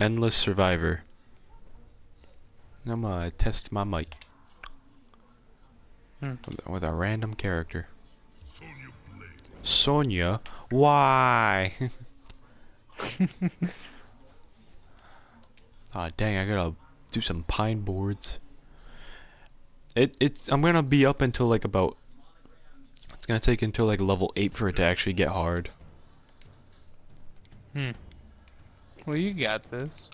Endless Survivor. I'm gonna test my mic. Hmm. With, a random character. Sonya? Why? Ah, dang, I gotta do some pine boards. It it's I'm gonna be up until like about it's gonna take until like level eight for it to actually get hard. Hmm. Well, you got this.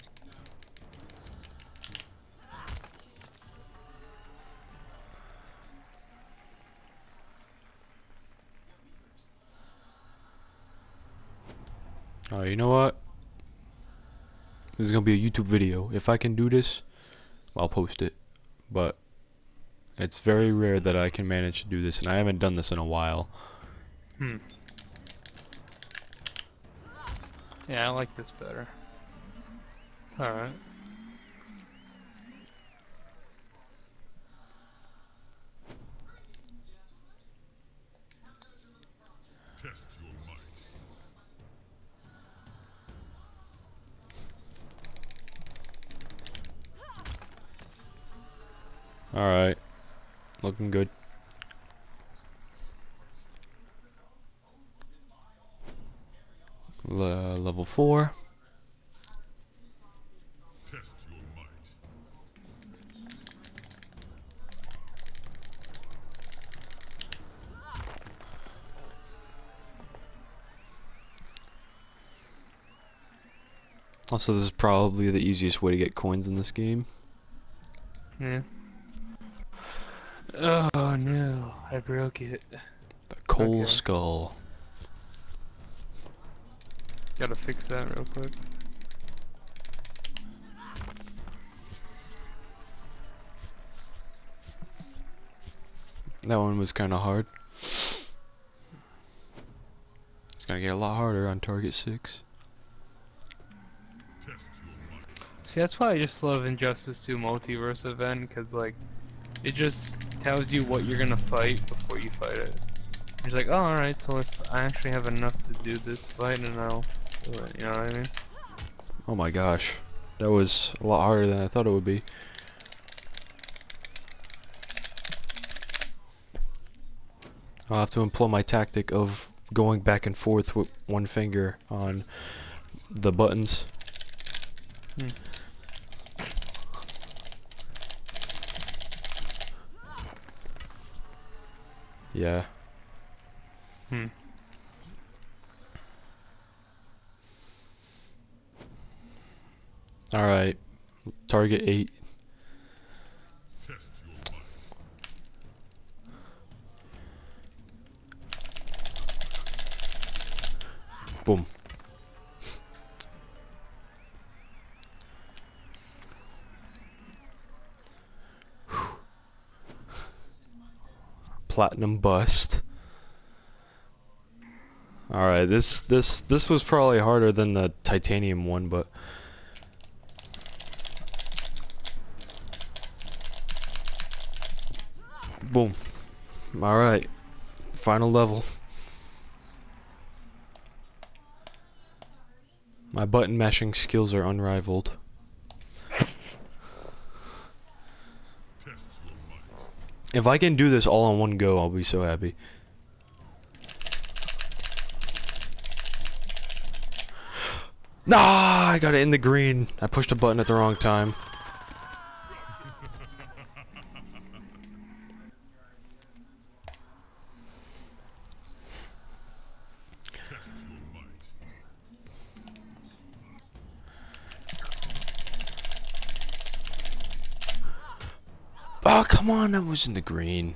Oh, you know what? This is gonna be a YouTube video. If I can do this, I'll post it. But it's very rare that I can manage to do this, and I haven't done this in a while. Hmm. Yeah, I like this better. Alright. Test your might. Alright. Looking good. Le level 4. Also, this is probably the easiest way to get coins in this game. Yeah. Oh no, I broke it. The coal Okay. skull. Gotta fix that real quick. That one was kind of hard. It's gonna get a lot harder on target 6. Test your might. See, that's why I just love Injustice 2 Multiverse event, because, like, it just tells you what you're gonna fight before you fight it. You're like, oh, alright, so if I actually have enough to do this fight, then I'll do it, you know what I mean? Oh my gosh. That was a lot harder than I thought it would be. I'll have to employ my tactic of going back and forth with one finger on the buttons. Hmm. Yeah. Hmm. Alright. Target 8. Test your. Boom. Platinum bust. Alright, this this this was probably harder than the titanium one, but Boom. Alright. Final level. My button mashing skills are unrivaled. Test your might. If I can do this all in one go, I'll be so happy. Nah, I got it in the green. I pushed a button at the wrong time. Come on, I was in the green.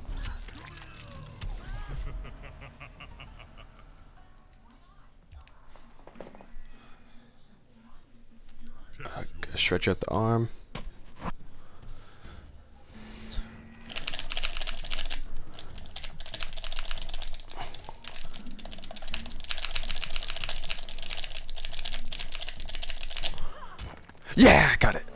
Uh, stretch out the arm. Yeah, got it.